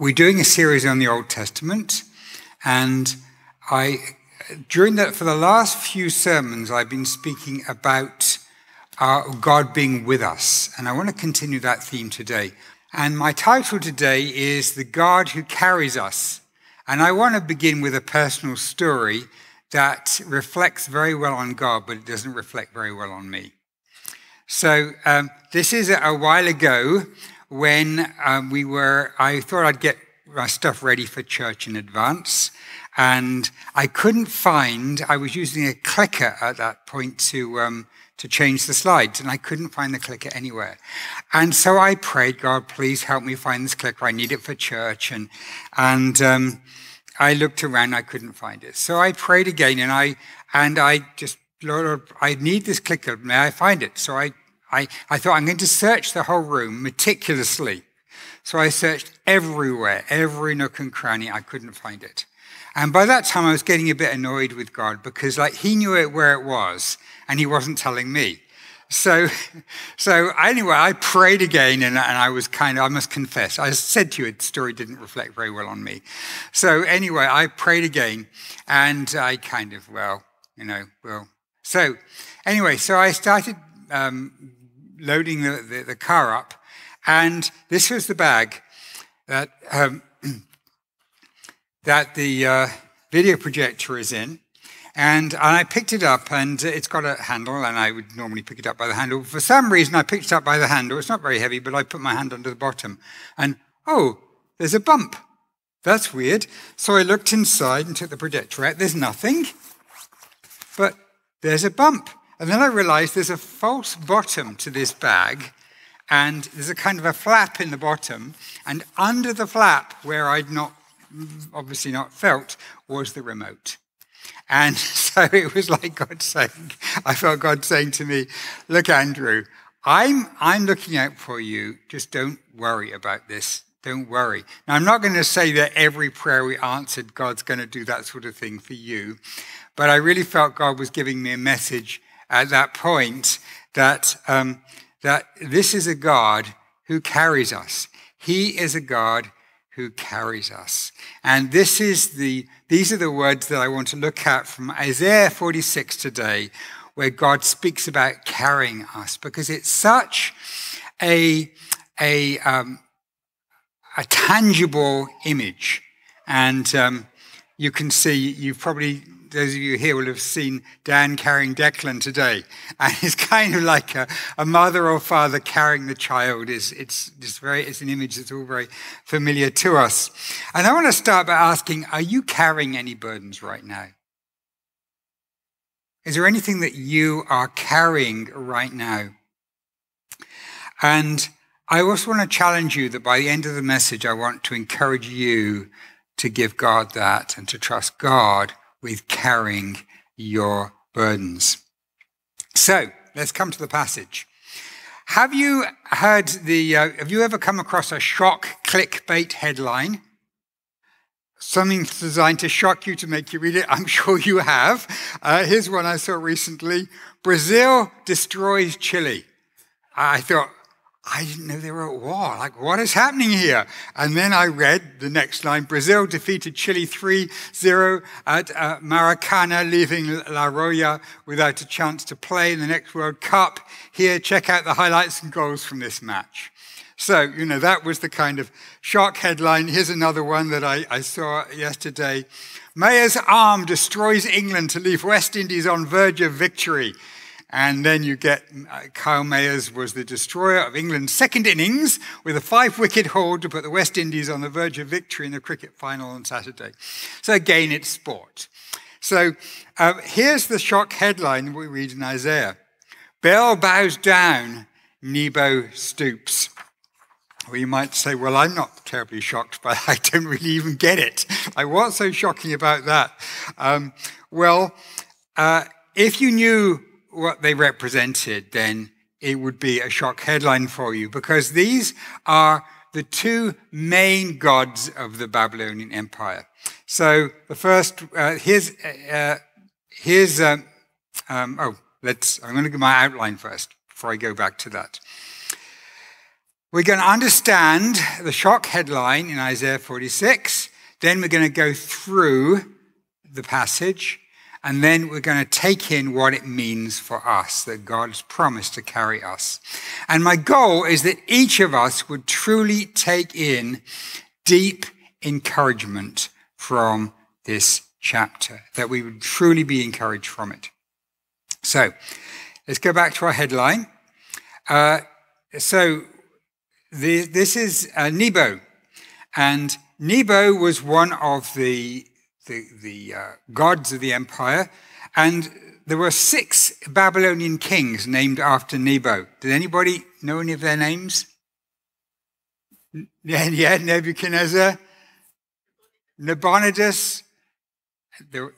we're doing a series on the Old Testament, and I, during that, for the last few sermons, I've been speaking about our God being with us, and I want to continue that theme today. And my title today is The God Who Carries Us. And I want to begin with a personal story that reflects very well on God, but it doesn't reflect very well on me. So, um, this is a while ago when um, we were, I thought I'd get my stuff ready for church in advance. And I couldn't find, I was using a clicker at that point to, um, to change the slides, and I couldn't find the clicker anywhere. And so I prayed, God, please help me find this clicker. I need it for church. And, and um, I looked around, I couldn't find it. So I prayed again, and I, and I just, Lord, I need this clicker. May I find it? So I I, I thought I'm going to search the whole room meticulously. So I searched everywhere, every nook and cranny. I couldn't find it. And by that time, I was getting a bit annoyed with God because, like, He knew it where it was, and He wasn't telling me. So, so anyway, I prayed again, and, and I was kind of, I must confess, I said to you, the story didn't reflect very well on me. So anyway, I prayed again, and I kind of, well, you know, well. So anyway, so I started um, loading the, the, the car up, and this was the bag that, um, that the uh, video projector is in. And I picked it up, and it's got a handle, and I would normally pick it up by the handle. For some reason, I picked it up by the handle. It's not very heavy, but I put my hand under the bottom. And oh, there's a bump. That's weird. So I looked inside and took the projector out. There's nothing, but there's a bump. And then I realized there's a false bottom to this bag, and there's a kind of a flap in the bottom, and under the flap, where I'd not obviously not felt, was the remote. And so it was like God saying, I felt God saying to me, Look, Andrew, I'm, I'm looking out for you. Just don't worry about this. Don't worry. Now, I'm not going to say that every prayer we answered, God's going to do that sort of thing for you. But I really felt God was giving me a message at that point that, um, that this is a God who carries us. He is a God who carries us. And this is the, these are the words that I want to look at from Isaiah 46 today, where God speaks about carrying us, because it's such a, a, um, a tangible image. And um, you can see, you've probably those of you here will have seen Dan carrying Declan today. And it's kind of like a, a mother or father carrying the child. It's, it's just very, it's an image that's all very familiar to us. And I want to start by asking, are you carrying any burdens right now? Is there anything that you are carrying right now? And I also want to challenge you that by the end of the message, I want to encourage you to give God that and to trust God with carrying your burdens. So let's come to the passage. Have you heard the, uh, have you ever come across a shock clickbait headline? Something designed to shock you to make you read it. I'm sure you have. Uh, here's one I saw recently Brazil destroys Chile. I thought, I didn't know they were at war. Like, what is happening here? And then I read the next line Brazil defeated Chile 3 0 at uh, Maracana, leaving La Roya without a chance to play in the next World Cup. Here, check out the highlights and goals from this match. So, you know, that was the kind of shock headline. Here's another one that I, I saw yesterday. Mayers' arm destroys England to leave West Indies on verge of victory. And then you get uh, Kyle Mayers was the destroyer of England's second innings with a five wicket haul to put the West Indies on the verge of victory in the cricket final on Saturday. So again, it's sport. So uh, here's the shock headline we read in Isaiah Bel bows down, Nebo stoops. Or you might say, well, I'm not terribly shocked, but I don't really even get it. Like, what's so shocking about that? Um, well, uh, if you knew what they represented, then it would be a shock headline for you because these are the two main gods of the Babylonian Empire. So the first, uh, here's, uh, here's, um, um, oh, let's, I'm going to give my outline first before I go back to that. We're going to understand the shock headline in Isaiah 46. Then we're going to go through the passage. And then we're going to take in what it means for us, that God's promised to carry us. And my goal is that each of us would truly take in deep encouragement from this chapter, that we would truly be encouraged from it. So let's go back to our headline. Uh, so the, this is uh, Nebo. And Nebo was one of the, the, the uh, gods of the empire. And there were six Babylonian kings named after Nebo. Did anybody know any of their names? Yeah, yeah Nebuchadnezzar, Nabonidus. There,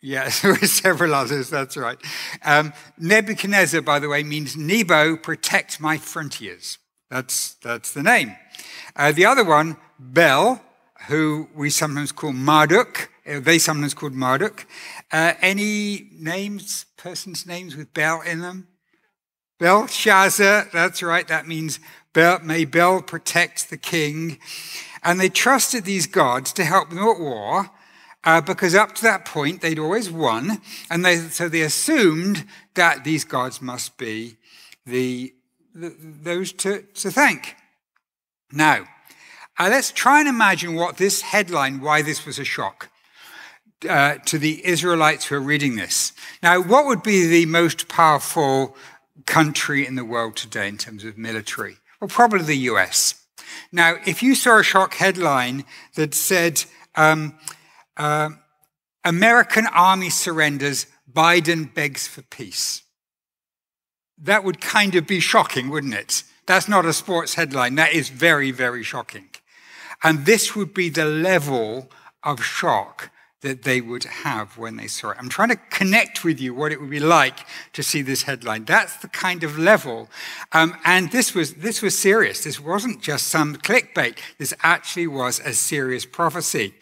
yes, there were several others, that's right. Um, Nebuchadnezzar, by the way, means Nebo, protect my frontiers. That's, that's the name. Uh, the other one, Bel, who we sometimes call Marduk, they sometimes called Marduk. Uh, any names, persons' names with Bel in them? Belshazzar, that's right, that means Bel, may Bel protect the king. And they trusted these gods to help them at war. Uh, because up to that point they'd always won, and they, so they assumed that these gods must be the those to, to thank. Now, uh, let's try and imagine what this headline, why this was a shock uh, to the Israelites who are reading this. Now, what would be the most powerful country in the world today in terms of military? Well, probably the US. Now, if you saw a shock headline that said, um, uh, American army surrenders, Biden begs for peace that would kind of be shocking, wouldn't it? That's not a sports headline. That is very, very shocking. And this would be the level of shock that they would have when they saw it. I'm trying to connect with you what it would be like to see this headline. That's the kind of level. Um, and this was, this was serious. This wasn't just some clickbait. This actually was a serious prophecy.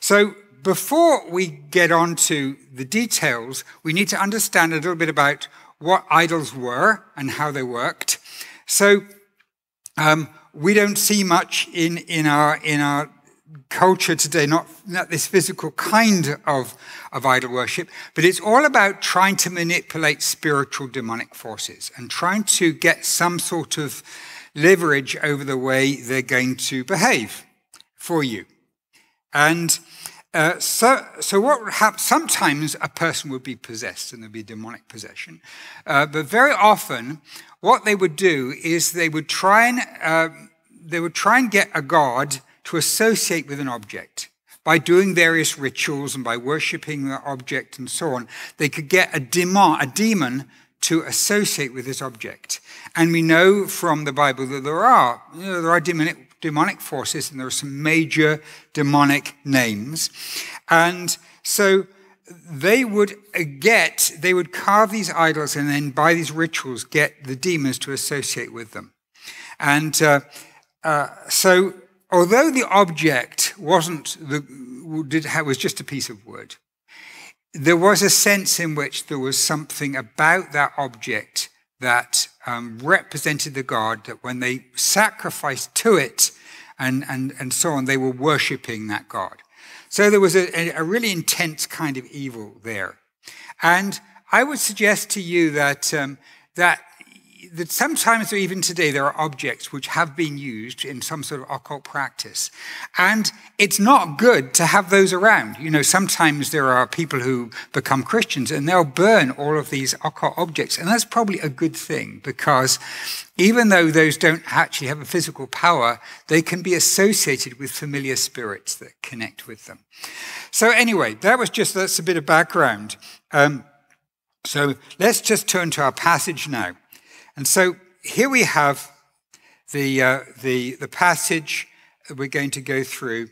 So before we get on to the details, we need to understand a little bit about what idols were and how they worked. So um, we don't see much in, in, our, in our culture today, not, not this physical kind of, of idol worship, but it's all about trying to manipulate spiritual demonic forces and trying to get some sort of leverage over the way they're going to behave for you. And uh, so, so what would happen? Sometimes a person would be possessed and there'd be demonic possession. Uh, but very often, what they would do is they would try and uh, they would try and get a god to associate with an object by doing various rituals and by worshipping the object and so on. They could get a demon, a demon to associate with this object. And we know from the Bible that there are, you know, there are demonic demonic forces, and there are some major demonic names. And so they would get, they would carve these idols and then by these rituals get the demons to associate with them. And uh, uh, so, although the object wasn't the, was just a piece of wood, there was a sense in which there was something about that object that um, represented the God, that when they sacrificed to it and, and, and so on, they were worshipping that God. So there was a, a really intense kind of evil there. And I would suggest to you that, um, that that sometimes, or even today, there are objects which have been used in some sort of occult practice. And it's not good to have those around. You know, sometimes there are people who become Christians and they'll burn all of these occult objects. And that's probably a good thing because even though those don't actually have a physical power, they can be associated with familiar spirits that connect with them. So anyway, that was just, that's a bit of background. Um, so let's just turn to our passage now. And so here we have the, uh, the, the passage that we're going to go through.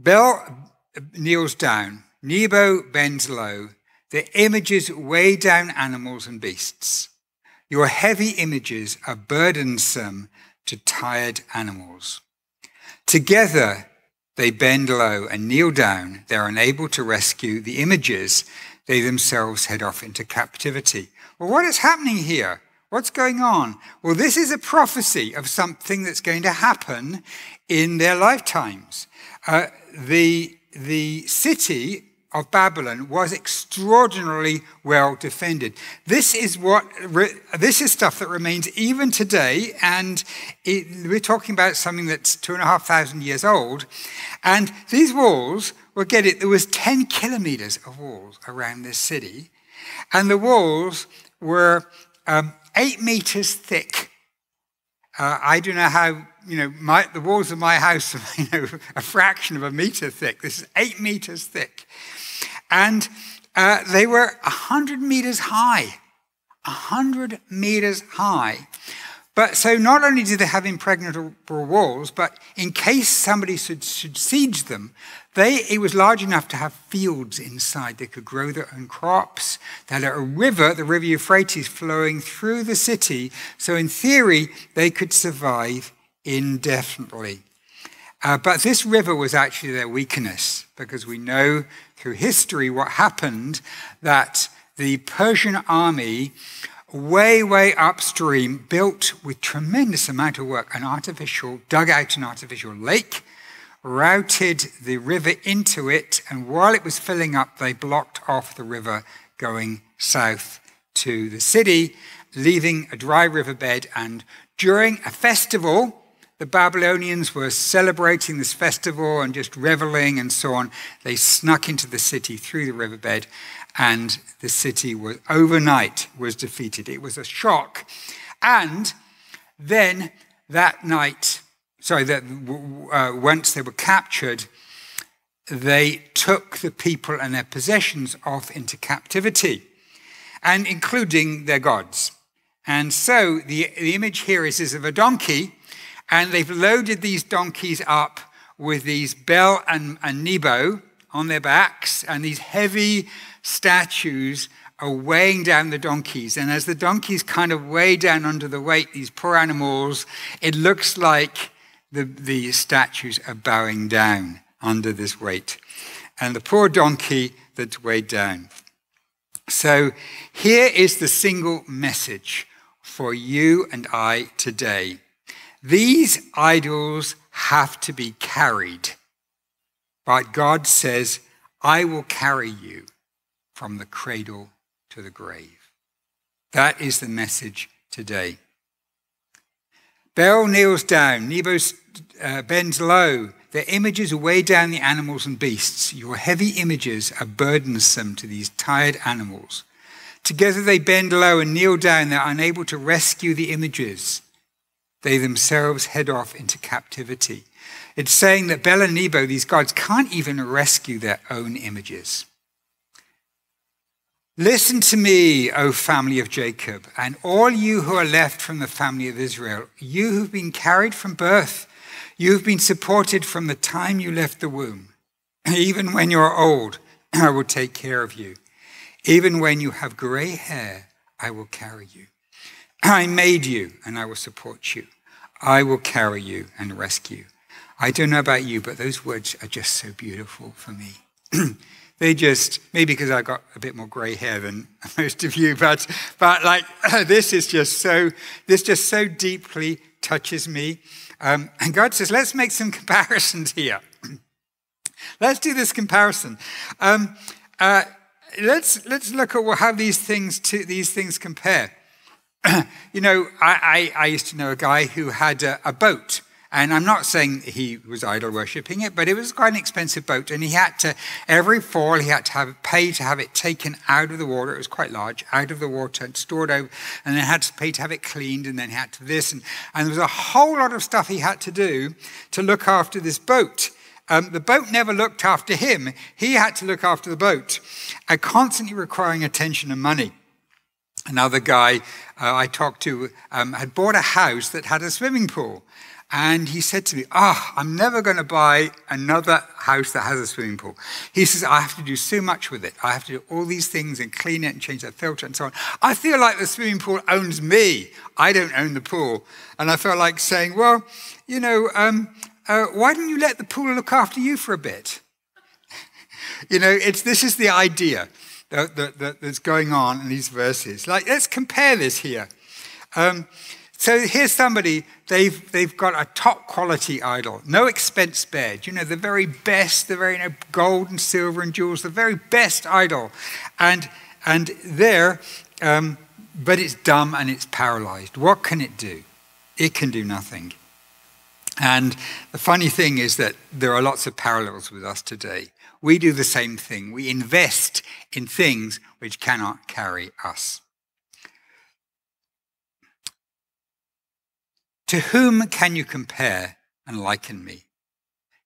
Bel kneels down, Nebo bends low. The images weigh down animals and beasts. Your heavy images are burdensome to tired animals. Together they bend low and kneel down. They're unable to rescue the images. They themselves head off into captivity. Well, what is happening here? What's going on? Well, this is a prophecy of something that's going to happen in their lifetimes. Uh, the, the city of Babylon was extraordinarily well defended. This is what this is stuff that remains even today, and it, we're talking about something that's two and a half thousand years old. And these walls, well, get it, there was 10 kilometers of walls around this city, and the walls were um, eight meters thick. Uh, I don't know how you know, my, the walls of my house are you know, a fraction of a meter thick. This is eight meters thick. And uh, they were 100 meters high. 100 meters high. But so not only did they have impregnable walls, but in case somebody should, should siege them, they, it was large enough to have fields inside. They could grow their own crops. They had a river, the River Euphrates, flowing through the city. So in theory, they could survive indefinitely. Uh, but this river was actually their weakness because we know through history what happened that the Persian army, way, way upstream, built with tremendous amount of work an artificial, dug out an artificial lake, routed the river into it, and while it was filling up, they blocked off the river going south to the city, leaving a dry riverbed. And during a festival, the Babylonians were celebrating this festival and just reveling and so on. They snuck into the city through the riverbed, and the city was overnight was defeated. It was a shock. And then that night, sorry, that uh, once they were captured, they took the people and their possessions off into captivity, and including their gods. And so the, the image here is, is of a donkey and they've loaded these donkeys up with these Bel and, and Nebo on their backs, and these heavy statues are weighing down the donkeys. And as the donkeys kind of weigh down under the weight, these poor animals, it looks like the, the statues are bowing down under this weight. And the poor donkey that's weighed down. So here is the single message for you and I today. These idols have to be carried. But God says, I will carry you from the cradle to the grave. That is the message today. Bel kneels down, Nebo uh, bends low. Their images weigh down the animals and beasts. Your heavy images are burdensome to these tired animals. Together they bend low and kneel down. They're unable to rescue the images they themselves head off into captivity. It's saying that Bel and Nebo, these gods, can't even rescue their own images. Listen to me, O family of Jacob, and all you who are left from the family of Israel, you who've been carried from birth, you have been supported from the time you left the womb. Even when you're old, I will take care of you. Even when you have gray hair, I will carry you. I made you, and I will support you. I will carry you and rescue. I don't know about you, but those words are just so beautiful for me. they just, maybe because I've got a bit more grey hair than most of you, but, but like, this is just so, this just so deeply touches me. Um, and God says, let's make some comparisons here. let's do this comparison. Um, uh, let's, let's look at how these things, to, these things compare. you know, I, I, I, used to know a guy who had a, a boat. And I'm not saying he was idol worshipping it, but it was quite an expensive boat. And he had to, every fall, he had to have pay to have it taken out of the water. It was quite large, out of the water and stored over. And then had to pay to have it cleaned. And then he had to this. And, and there was a whole lot of stuff he had to do to look after this boat. Um, the boat never looked after him. He had to look after the boat, and constantly requiring attention and money. Another guy uh, I talked to um, had bought a house that had a swimming pool. And he said to me, Ah, oh, I'm never going to buy another house that has a swimming pool. He says, I have to do so much with it. I have to do all these things and clean it and change the filter and so on. I feel like the swimming pool owns me. I don't own the pool. And I felt like saying, Well, you know, um, uh, why don't you let the pool look after you for a bit? you know, it's, this is the idea that, that, that's going on in these verses. Like, let's compare this here. Um, so here's somebody, they've, they've got a top quality idol, no expense spared. You know, the very best, the very you know, gold and silver and jewels, the very best idol. And, and there, um, but it's dumb and it's paralyzed. What can it do? It can do nothing. And the funny thing is that there are lots of parallels with us today. We do the same thing. We invest in things which cannot carry us. To whom can you compare and liken me?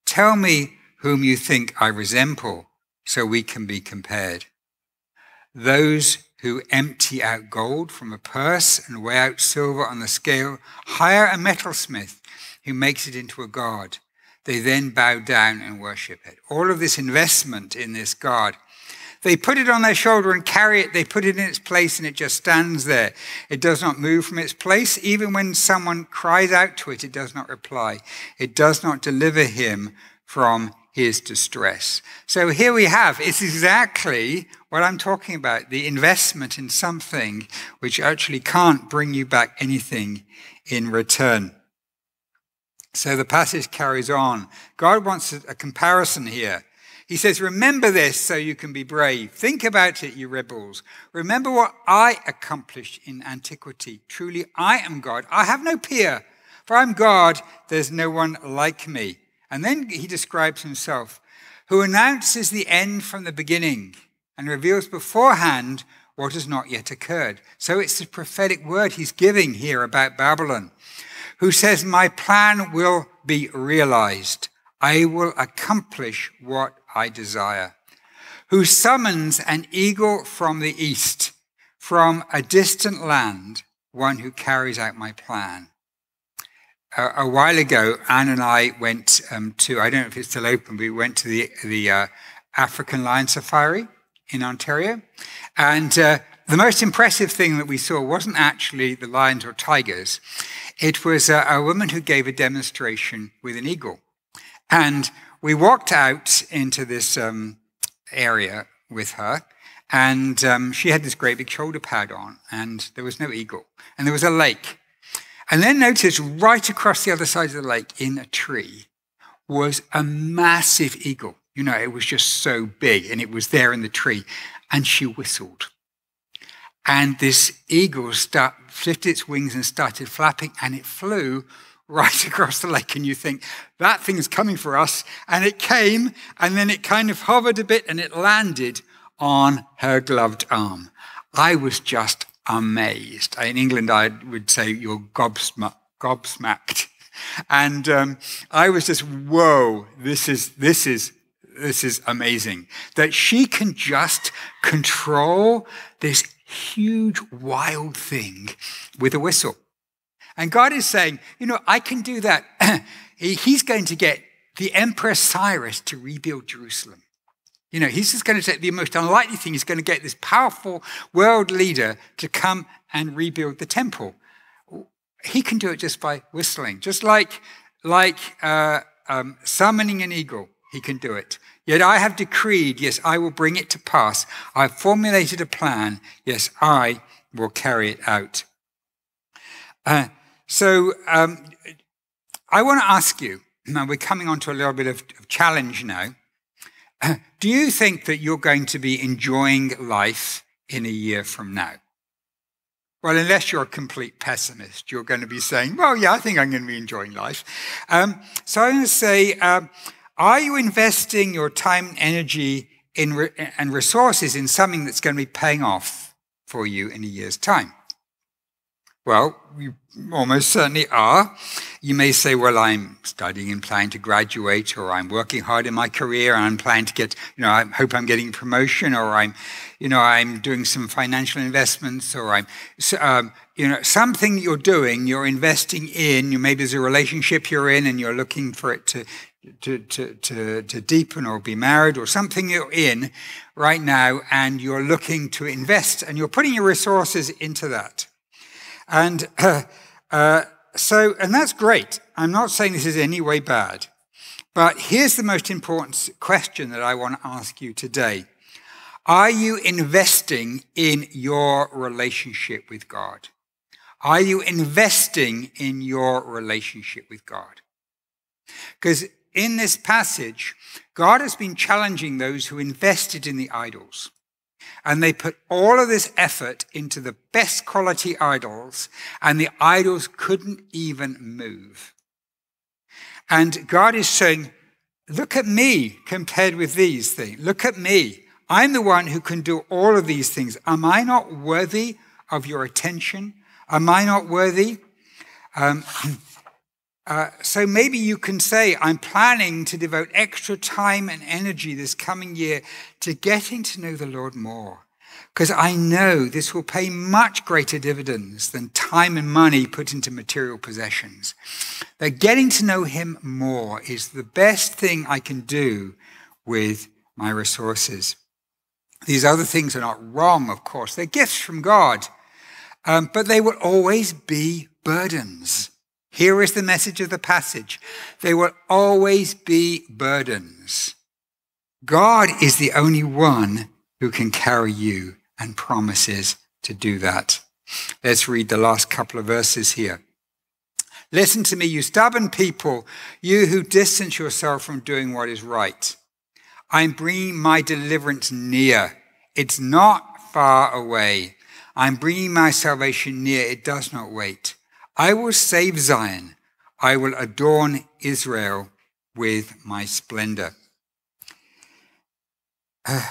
Tell me whom you think I resemble, so we can be compared. Those who empty out gold from a purse and weigh out silver on the scale hire a metalsmith who makes it into a god. They then bow down and worship it. All of this investment in this god. They put it on their shoulder and carry it. They put it in its place and it just stands there. It does not move from its place. Even when someone cries out to it, it does not reply. It does not deliver him from his distress. So here we have, it's exactly what I'm talking about the investment in something which actually can't bring you back anything in return. So the passage carries on. God wants a comparison here. He says, Remember this so you can be brave. Think about it, you rebels. Remember what I accomplished in antiquity. Truly, I am God. I have no peer. For I'm God, there's no one like me. And then he describes himself, who announces the end from the beginning and reveals beforehand what has not yet occurred. So it's the prophetic word he's giving here about Babylon who says, My plan will be realized. I will accomplish what I desire. Who summons an eagle from the east, from a distant land, one who carries out my plan. a while ago, Anne and I went um, to, I don't know if it's still open, we went to the, the uh, African Lion Safari in Ontario. And uh, the most impressive thing that we saw wasn't actually the lions or tigers. It was a, a woman who gave a demonstration with an eagle. And we walked out into this um, area with her, and um, she had this great big shoulder pad on, and there was no eagle. And there was a lake. And then noticed right across the other side of the lake in a tree was a massive eagle. You know, it was just so big, and it was there in the tree. And she whistled. And this eagle start, lifted its wings and started flapping, and it flew right across the lake. And you think, that thing is coming for us. And it came, and then it kind of hovered a bit, and it landed on her gloved arm. I was just amazed. In England, I would say you're gobsmacked. And um, I was just, whoa, this is, this is, this is amazing. That she can just control this huge, wild thing with a whistle. And God is saying, you know, I can do that. he's going to get the Emperor Cyrus to rebuild Jerusalem. You know, he's just going to take the most unlikely thing. He's going to get this powerful world leader to come and rebuild the temple. He can do it just by whistling, just like, like uh, um, summoning an eagle. He can do it. Yet I have decreed, yes, I will bring it to pass. I have formulated a plan, yes, I will carry it out. Uh, so um, I want to ask you, now we're coming on to a little bit of, of challenge now. Uh, do you think that you're going to be enjoying life in a year from now? Well, unless you're a complete pessimist, you're going to be saying, well, yeah, I think I'm going to be enjoying life. Um, so I'm going to say, um, are you investing your time and energy in re- and resources in something that's going to be paying off for you in a year's time? Well, you almost certainly are. You may say, well, I'm studying and planning to graduate, or I'm working hard in my career and I'm planning to get, you know, I hope I'm getting promotion, or I'm, you know, I'm doing some financial investments, or I'm, um, you know, something you're doing, you're investing in, you, maybe there's a relationship you're in and you're looking for it to, to, to, to, to deepen or be married or something you're in right now and you're looking to invest and you're putting your resources into that. And uh, uh, so, and that's great. I'm not saying this is any way bad. But here's the most important question that I want to ask you today. Are you investing in your relationship with God? Are you investing in your relationship with God? Because in this passage, God has been challenging those who invested in the idols. And they put all of this effort into the best quality idols, and the idols couldn't even move. And God is saying, Look at me compared with these things. Look at me. I'm the one who can do all of these things. Am I not worthy of your attention? Am I not worthy? Um, uh, so maybe you can say, I'm planning to devote extra time and energy this coming year to getting to know the Lord more. Because I know this will pay much greater dividends than time and money put into material possessions. That getting to know Him more is the best thing I can do with my resources. These other things are not wrong, of course. They're gifts from God, um, but they will always be burdens. Here is the message of the passage. there will always be burdens. God is the only one who can carry you and promises to do that. Let's read the last couple of verses here. Listen to me, you stubborn people, you who distance yourself from doing what is right. I'm bringing my deliverance near. It's not far away. I'm bringing my salvation near. It does not wait. I will save Zion. I will adorn Israel with my splendor. Uh,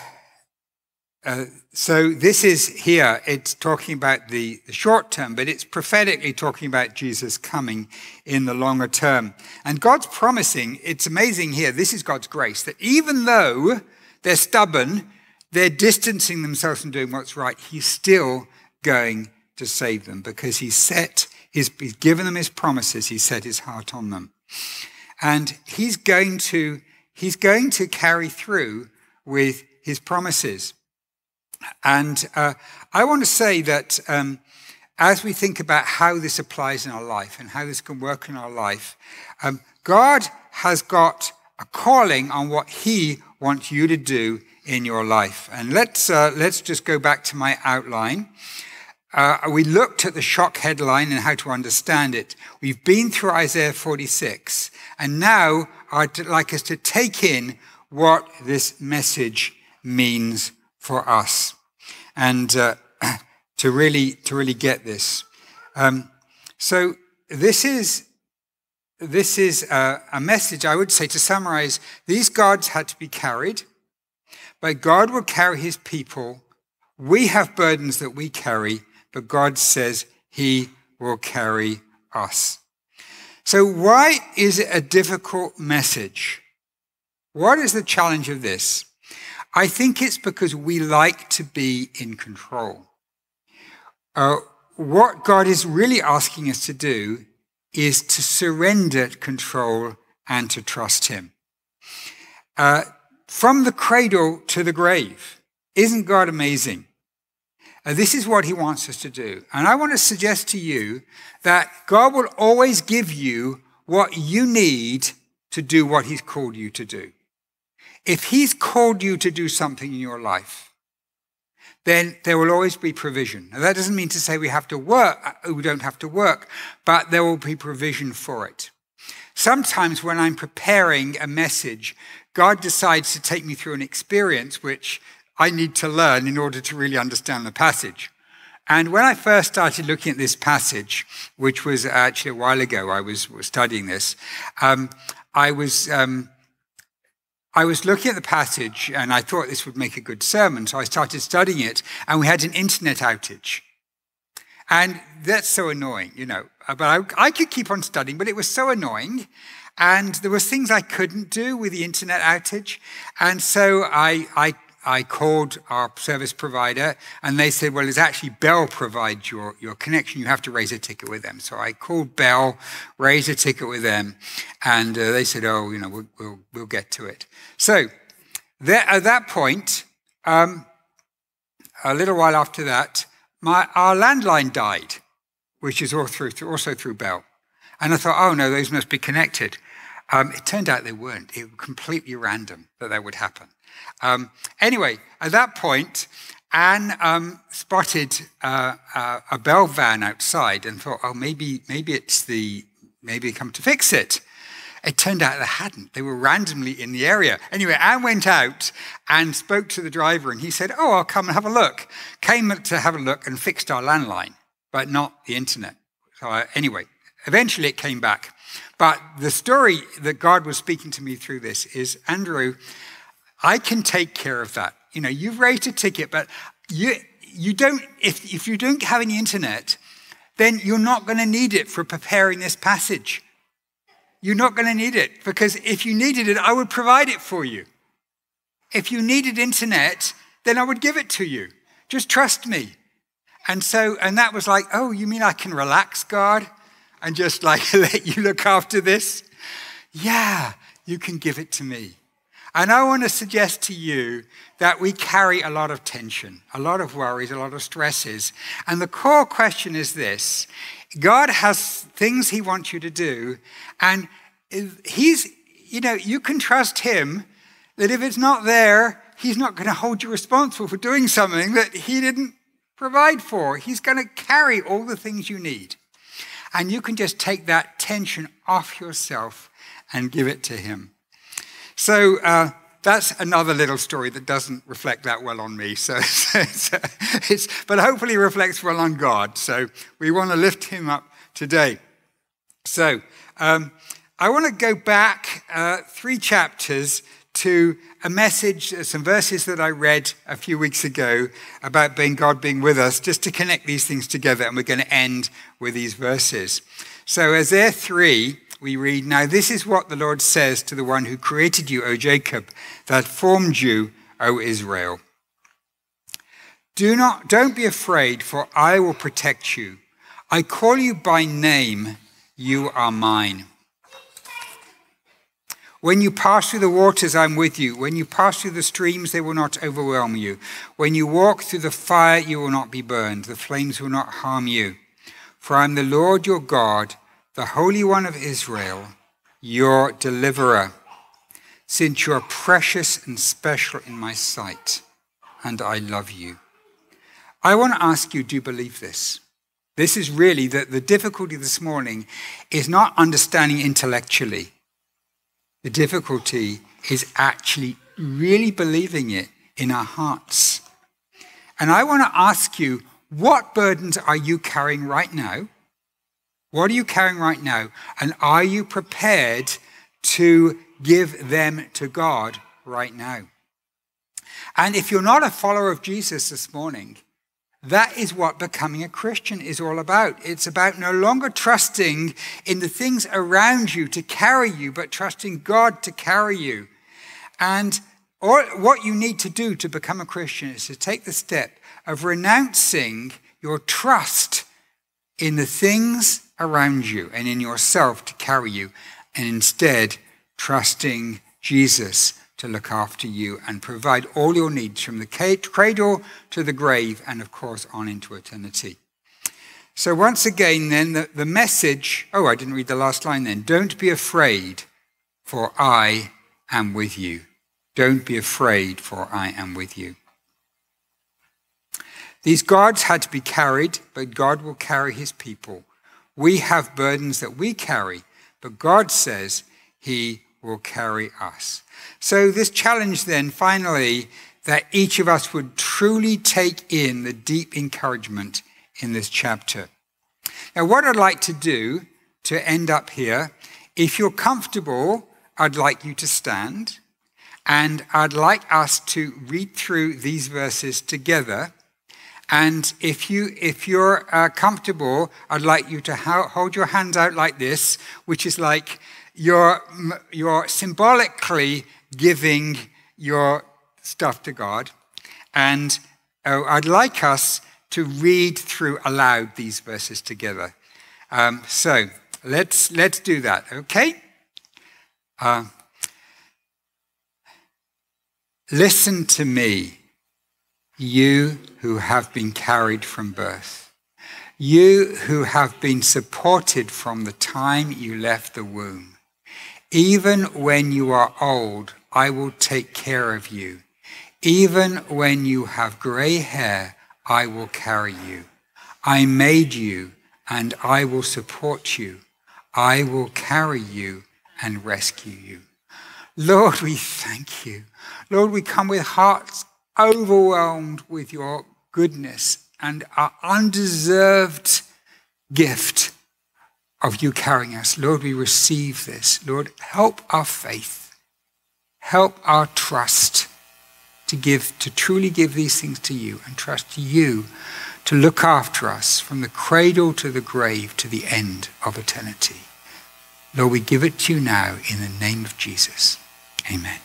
uh, so this is here, it's talking about the, the, short term, but it's prophetically talking about Jesus coming in the longer term. And God's promising, it's amazing here, this is God's grace, that even though they're stubborn, they're distancing themselves from doing what's right, He's still going to save them because He's set, he's, he's given them His promises, He's set His heart on them. And He's going to, He's going to carry through with His promises. And uh, I want to say that um, as we think about how this applies in our life and how this can work in our life, um, God has got a calling on what He wants you to do in your life. And let's, uh, let's just go back to my outline. Uh, we looked at the shock headline and how to understand it. We've been through Isaiah 46, and now I'd like us to take in what this message means for us and uh, to really to really get this. Um, so this is this is a, a message I would say to summarize. These gods had to be carried, but God will carry His people. We have burdens that we carry, but God says He will carry us. So why is it a difficult message? What is the challenge of this? I think it's because we like to be in control. Uh, what God is really asking us to do is to surrender control and to trust Him. Uh, from the cradle to the grave. Isn't God amazing? Uh, this is what He wants us to do. And I want to suggest to you that God will always give you what you need to do what He's called you to do. If He's called you to do something in your life, then there will always be provision. Now, that doesn't mean to say we have to work, uh, we don't have to work, but there will be provision for it. Sometimes when I'm preparing a message, God decides to take me through an experience which I need to learn in order to really understand the passage. And when I first started looking at this passage, which was actually a while ago, I was, was studying this, um, I was um, I was looking at the passage and I thought this would make a good sermon. So I started studying it and we had an internet outage. And that's so annoying, you know. But I, I could keep on studying, but it was so annoying. And there were things I couldn't do with the internet outage. And so I, I I called our service provider and they said, well, it's actually Bell provides your, your connection. You have to raise a ticket with them. So I called Bell, raised a ticket with them, and uh, they said, oh, you know, we'll, we'll, we'll get to it. So there, at that point, um, a little while after that, my, our landline died, which is also through, also through Bell. And I thought, oh no, those must be connected. Um, it turned out they weren't. It was completely random that that would happen. Um, anyway, at that point, Anne um, spotted uh, uh, a bell van outside and thought, oh, maybe, maybe it's the, maybe they come to fix it. It turned out they hadn't. They were randomly in the area. Anyway, Anne went out and spoke to the driver, and he said, Oh, I'll come and have a look. Came to have a look and fixed our landline, but not the internet. So, uh, anyway, eventually it came back. But the story that God was speaking to me through this is Andrew, I can take care of that. You know, you've raised a ticket, but you, you don't, if, if you don't have any internet, then you're not going to need it for preparing this passage. You're not going to need it because if you needed it, I would provide it for you. If you needed internet, then I would give it to you. Just trust me. And so, and that was like, oh, you mean I can relax, God, and just like let you look after this? Yeah, you can give it to me. And I want to suggest to you that we carry a lot of tension, a lot of worries, a lot of stresses. And the core question is this God has things He wants you to do, and He's, you know, you can trust Him that if it's not there, He's not going to hold you responsible for doing something that He didn't provide for. He's going to carry all the things you need. And you can just take that tension off yourself and give it to Him. So uh, that's another little story that doesn't reflect that well on me. So, so it's, but hopefully reflects well on God. So we want to lift Him up today. So um, I want to go back uh, three chapters to a message, uh, some verses that I read a few weeks ago about being God being with us, just to connect these things together. And we're going to end with these verses. So, Isaiah 3, we read, Now this is what the Lord says to the one who created you, O Jacob, that formed you, O Israel. Do not, don't be afraid, for I will protect you. I call you by name, you are mine. When you pass through the waters, I'm with you. When you pass through the streams, they will not overwhelm you. When you walk through the fire, you will not be burned. The flames will not harm you. For I am the Lord your God the Holy One of Israel, your deliverer, since you are precious and special in my sight, and I love you. I want to ask you do you believe this? This is really the, the difficulty this morning is not understanding intellectually. The difficulty is actually really believing it in our hearts. And I want to ask you what burdens are you carrying right now? What are you carrying right now? And are you prepared to give them to God right now? And if you're not a follower of Jesus this morning, that is what becoming a Christian is all about. It's about no longer trusting in the things around you to carry you, but trusting God to carry you. And all, what you need to do to become a Christian is to take the step of renouncing your trust in the things around you and in yourself to carry you, and instead trusting Jesus to look after you and provide all your needs from the cradle to the grave and, of course, on into eternity. So, once again, then, the, the message oh, I didn't read the last line then. Don't be afraid, for I am with you. Don't be afraid, for I am with you. These gods had to be carried, but God will carry his people. We have burdens that we carry, but God says He will carry us. So, this challenge then, finally, that each of us would truly take in the deep encouragement in this chapter. Now, what I'd like to do to end up here, if you're comfortable, I'd like you to stand, and I'd like us to read through these verses together. And if, you, if you're uh, comfortable, I'd like you to hold your hands out like this, which is like you're, you're symbolically giving your stuff to God. And uh, I'd like us to read through aloud these verses together. Um, so let's, let's do that, okay? Uh, listen to me you who have been carried from birth, you who have been supported from the time you left the womb. Even when you are old, I will take care of you. Even when you have grey hair, I will carry you. I made you and I will support you. I will carry you and rescue you. Lord, we thank you. Lord, we come with hearts overwhelmed with your goodness and our undeserved gift of you carrying us. Lord, we receive this. Lord, help our faith, help our trust to give, to truly give these things to you and trust you to look after us from the cradle to the grave to the end of eternity. Lord, we give it to you now in the name of Jesus. Amen.